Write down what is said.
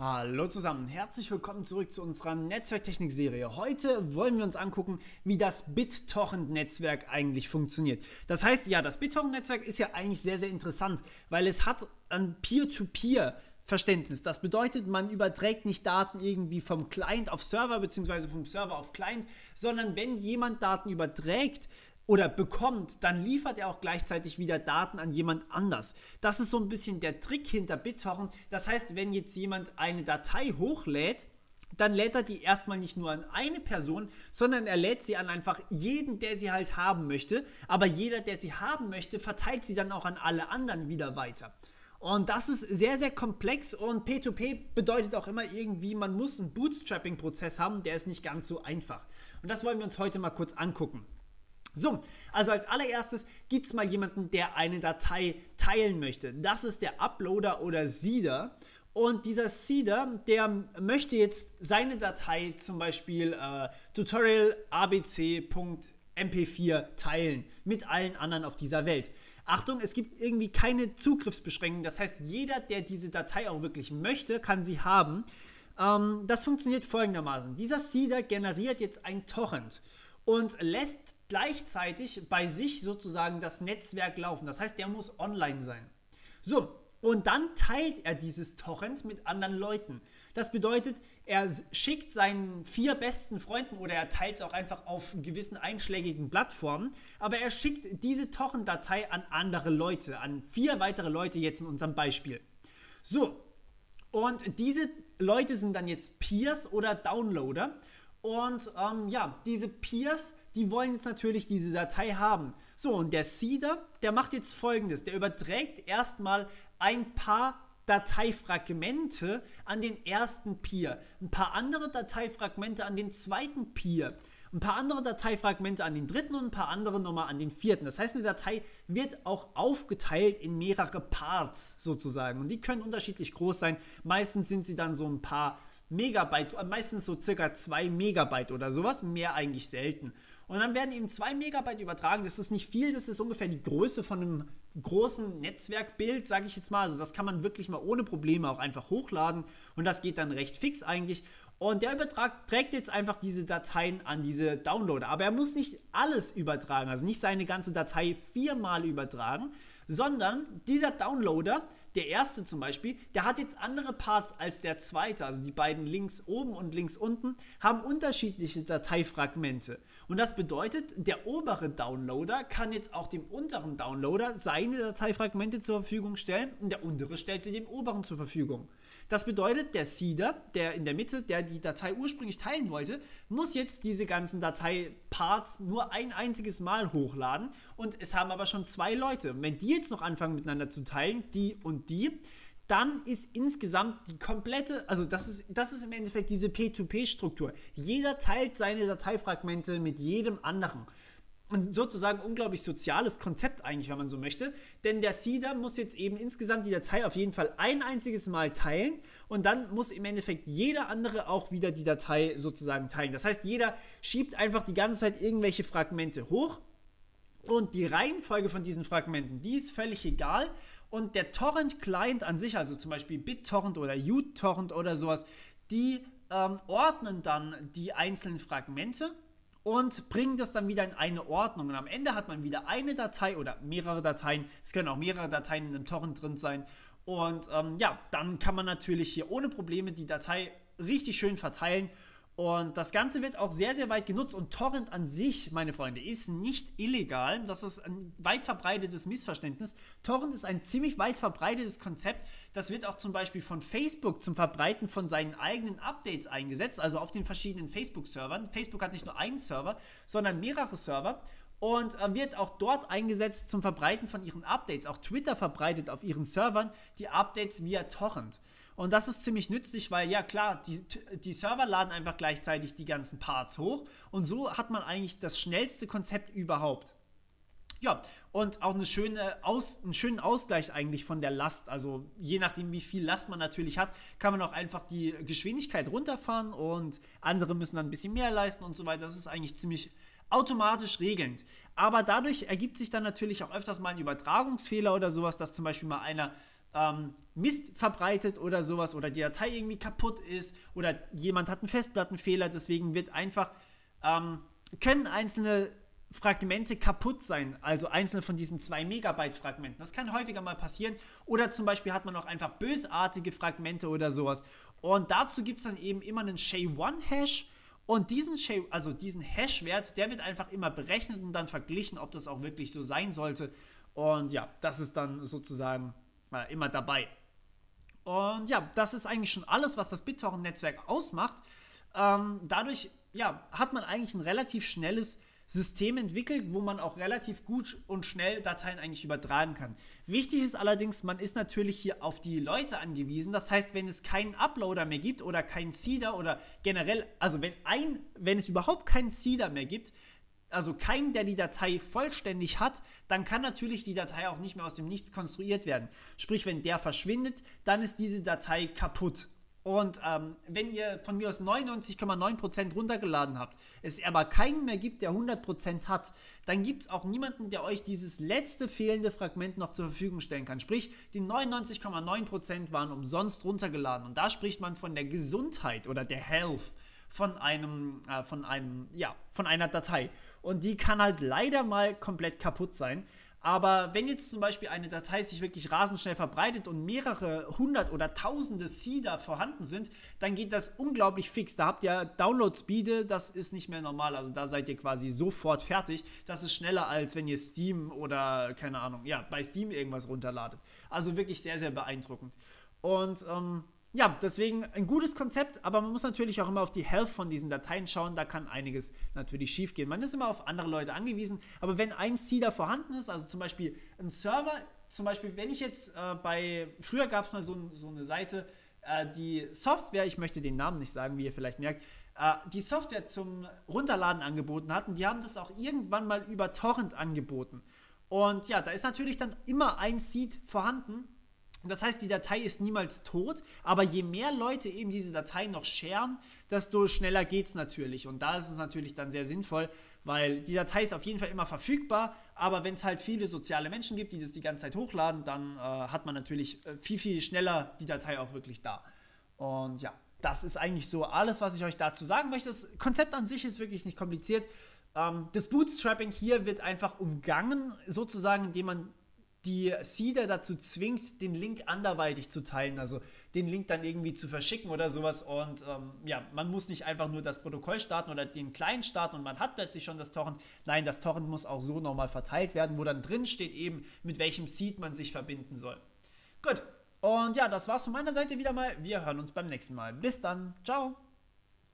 Hallo zusammen, herzlich willkommen zurück zu unserer Netzwerktechnik-Serie. Heute wollen wir uns angucken, wie das BitTorrent-Netzwerk eigentlich funktioniert. Das heißt, ja, das BitTorrent-Netzwerk ist ja eigentlich sehr, sehr interessant, weil es hat ein Peer-to-Peer Verständnis. Das bedeutet, man überträgt nicht Daten irgendwie vom Client auf Server bzw. vom Server auf Client, sondern wenn jemand Daten überträgt, oder bekommt, dann liefert er auch gleichzeitig wieder Daten an jemand anders. Das ist so ein bisschen der Trick hinter BitTorrent. Das heißt, wenn jetzt jemand eine Datei hochlädt, dann lädt er die erstmal nicht nur an eine Person, sondern er lädt sie an einfach jeden, der sie halt haben möchte. Aber jeder, der sie haben möchte, verteilt sie dann auch an alle anderen wieder weiter. Und das ist sehr, sehr komplex und P2P bedeutet auch immer irgendwie, man muss einen Bootstrapping-Prozess haben, der ist nicht ganz so einfach. Und das wollen wir uns heute mal kurz angucken. So, also als allererstes gibt es mal jemanden, der eine Datei teilen möchte. Das ist der Uploader oder Seeder. Und dieser Seeder, der möchte jetzt seine Datei zum Beispiel äh, tutorial abc.mp4 teilen mit allen anderen auf dieser Welt. Achtung, es gibt irgendwie keine Zugriffsbeschränkungen. Das heißt, jeder, der diese Datei auch wirklich möchte, kann sie haben. Ähm, das funktioniert folgendermaßen. Dieser Seeder generiert jetzt ein Torrent und lässt gleichzeitig bei sich sozusagen das Netzwerk laufen. Das heißt, der muss online sein. So, und dann teilt er dieses Torrent mit anderen Leuten. Das bedeutet, er schickt seinen vier besten Freunden oder er teilt es auch einfach auf gewissen einschlägigen Plattformen, aber er schickt diese Torrent-Datei an andere Leute, an vier weitere Leute jetzt in unserem Beispiel. So, und diese Leute sind dann jetzt Peers oder Downloader und ähm, ja, diese Peers, die wollen jetzt natürlich diese Datei haben. So, und der Seeder, der macht jetzt folgendes. Der überträgt erstmal ein paar Dateifragmente an den ersten Peer, ein paar andere Dateifragmente an den zweiten Peer, ein paar andere Dateifragmente an den dritten und ein paar andere nochmal an den vierten. Das heißt, eine Datei wird auch aufgeteilt in mehrere Parts sozusagen und die können unterschiedlich groß sein. Meistens sind sie dann so ein paar Megabyte, meistens so circa 2 Megabyte oder sowas, mehr eigentlich selten. Und dann werden eben 2 Megabyte übertragen, das ist nicht viel, das ist ungefähr die Größe von einem großen Netzwerkbild, sage ich jetzt mal. Also das kann man wirklich mal ohne Probleme auch einfach hochladen und das geht dann recht fix eigentlich. Und der Übertrag trägt jetzt einfach diese Dateien an diese Downloader. Aber er muss nicht alles übertragen, also nicht seine ganze Datei viermal übertragen, sondern dieser Downloader, der erste zum Beispiel, der hat jetzt andere Parts als der zweite. Also die beiden links oben und links unten haben unterschiedliche Dateifragmente. Und das bedeutet, der obere Downloader kann jetzt auch dem unteren Downloader seine Dateifragmente zur Verfügung stellen und der untere stellt sie dem oberen zur Verfügung. Das bedeutet, der Seeder, der in der Mitte, der die Datei ursprünglich teilen wollte, muss jetzt diese ganzen Dateiparts nur ein einziges Mal hochladen und es haben aber schon zwei Leute. Und wenn die jetzt noch anfangen miteinander zu teilen, die und die, dann ist insgesamt die komplette, also das ist, das ist im Endeffekt diese P2P-Struktur. Jeder teilt seine Dateifragmente mit jedem anderen und sozusagen unglaublich soziales Konzept eigentlich, wenn man so möchte. Denn der Seeder muss jetzt eben insgesamt die Datei auf jeden Fall ein einziges Mal teilen und dann muss im Endeffekt jeder andere auch wieder die Datei sozusagen teilen. Das heißt, jeder schiebt einfach die ganze Zeit irgendwelche Fragmente hoch und die Reihenfolge von diesen Fragmenten, die ist völlig egal. Und der Torrent-Client an sich, also zum Beispiel BitTorrent oder uTorrent oder sowas, die ähm, ordnen dann die einzelnen Fragmente und bringen das dann wieder in eine Ordnung. Und am Ende hat man wieder eine Datei oder mehrere Dateien. Es können auch mehrere Dateien in einem Torrent drin sein. Und ähm, ja, dann kann man natürlich hier ohne Probleme die Datei richtig schön verteilen und das Ganze wird auch sehr, sehr weit genutzt. Und Torrent an sich, meine Freunde, ist nicht illegal. Das ist ein weit verbreitetes Missverständnis. Torrent ist ein ziemlich weit verbreitetes Konzept. Das wird auch zum Beispiel von Facebook zum Verbreiten von seinen eigenen Updates eingesetzt, also auf den verschiedenen Facebook-Servern. Facebook hat nicht nur einen Server, sondern mehrere Server und äh, wird auch dort eingesetzt zum Verbreiten von ihren Updates. Auch Twitter verbreitet auf ihren Servern die Updates via Torrent. Und das ist ziemlich nützlich, weil ja klar, die, die Server laden einfach gleichzeitig die ganzen Parts hoch und so hat man eigentlich das schnellste Konzept überhaupt. Ja, und auch eine schöne Aus, einen schönen Ausgleich eigentlich von der Last. Also je nachdem, wie viel Last man natürlich hat, kann man auch einfach die Geschwindigkeit runterfahren und andere müssen dann ein bisschen mehr leisten und so weiter. Das ist eigentlich ziemlich automatisch regelnd. Aber dadurch ergibt sich dann natürlich auch öfters mal ein Übertragungsfehler oder sowas, dass zum Beispiel mal einer ähm, Mist verbreitet oder sowas oder die Datei irgendwie kaputt ist oder jemand hat einen Festplattenfehler, deswegen wird einfach, ähm, können einzelne Fragmente kaputt sein, also einzelne von diesen 2 Megabyte Fragmenten. Das kann häufiger mal passieren. Oder zum Beispiel hat man auch einfach bösartige Fragmente oder sowas. Und dazu gibt es dann eben immer einen SHA-1-Hash. Und diesen, Shay, also diesen Hash-Wert, der wird einfach immer berechnet und dann verglichen, ob das auch wirklich so sein sollte. Und ja, das ist dann sozusagen äh, immer dabei. Und ja, das ist eigentlich schon alles, was das BitTorrent-Netzwerk ausmacht. Ähm, dadurch ja, hat man eigentlich ein relativ schnelles System entwickelt, wo man auch relativ gut und schnell Dateien eigentlich übertragen kann. Wichtig ist allerdings, man ist natürlich hier auf die Leute angewiesen. Das heißt, wenn es keinen Uploader mehr gibt oder keinen Seeder oder generell, also wenn ein, wenn es überhaupt keinen Seeder mehr gibt, also keinen, der die Datei vollständig hat, dann kann natürlich die Datei auch nicht mehr aus dem Nichts konstruiert werden. Sprich, wenn der verschwindet, dann ist diese Datei kaputt. Und ähm, wenn ihr von mir aus 99,9% runtergeladen habt, es aber keinen mehr gibt, der 100% hat, dann gibt es auch niemanden, der euch dieses letzte fehlende Fragment noch zur Verfügung stellen kann. Sprich, die 99,9% waren umsonst runtergeladen. Und da spricht man von der Gesundheit oder der Health von einem, äh, von einem, ja, von einer Datei. Und die kann halt leider mal komplett kaputt sein. Aber wenn jetzt zum Beispiel eine Datei sich wirklich rasend schnell verbreitet und mehrere hundert oder tausende Seeder vorhanden sind, dann geht das unglaublich fix. Da habt ihr Download-Speede, das ist nicht mehr normal. Also da seid ihr quasi sofort fertig. Das ist schneller als wenn ihr Steam oder keine Ahnung, ja, bei Steam irgendwas runterladet. Also wirklich sehr, sehr beeindruckend. Und ähm, ja, deswegen ein gutes Konzept, aber man muss natürlich auch immer auf die Health von diesen Dateien schauen. Da kann einiges natürlich schief gehen. Man ist immer auf andere Leute angewiesen, aber wenn ein Seeder vorhanden ist, also zum Beispiel ein Server, zum Beispiel, wenn ich jetzt äh, bei, früher gab es mal so, so, eine Seite, äh, die Software, ich möchte den Namen nicht sagen, wie ihr vielleicht merkt, äh, die Software zum Runterladen angeboten hatten, die haben das auch irgendwann mal über Torrent angeboten. Und ja, da ist natürlich dann immer ein Seed vorhanden das heißt, die Datei ist niemals tot, aber je mehr Leute eben diese Datei noch sharen, desto schneller geht es natürlich. Und da ist es natürlich dann sehr sinnvoll, weil die Datei ist auf jeden Fall immer verfügbar, aber wenn es halt viele soziale Menschen gibt, die das die ganze Zeit hochladen, dann äh, hat man natürlich äh, viel, viel schneller die Datei auch wirklich da. Und ja, das ist eigentlich so alles, was ich euch dazu sagen möchte. Das Konzept an sich ist wirklich nicht kompliziert. Ähm, das Bootstrapping hier wird einfach umgangen, sozusagen, indem man die Seeder dazu zwingt, den Link anderweitig zu teilen, also den Link dann irgendwie zu verschicken oder sowas. Und ähm, ja, man muss nicht einfach nur das Protokoll starten oder den Client starten und man hat plötzlich schon das Torrent. Nein, das Torrent muss auch so nochmal verteilt werden, wo dann drin steht eben, mit welchem Seed man sich verbinden soll. Gut, und ja, das war's von meiner Seite wieder mal. Wir hören uns beim nächsten Mal. Bis dann. Ciao.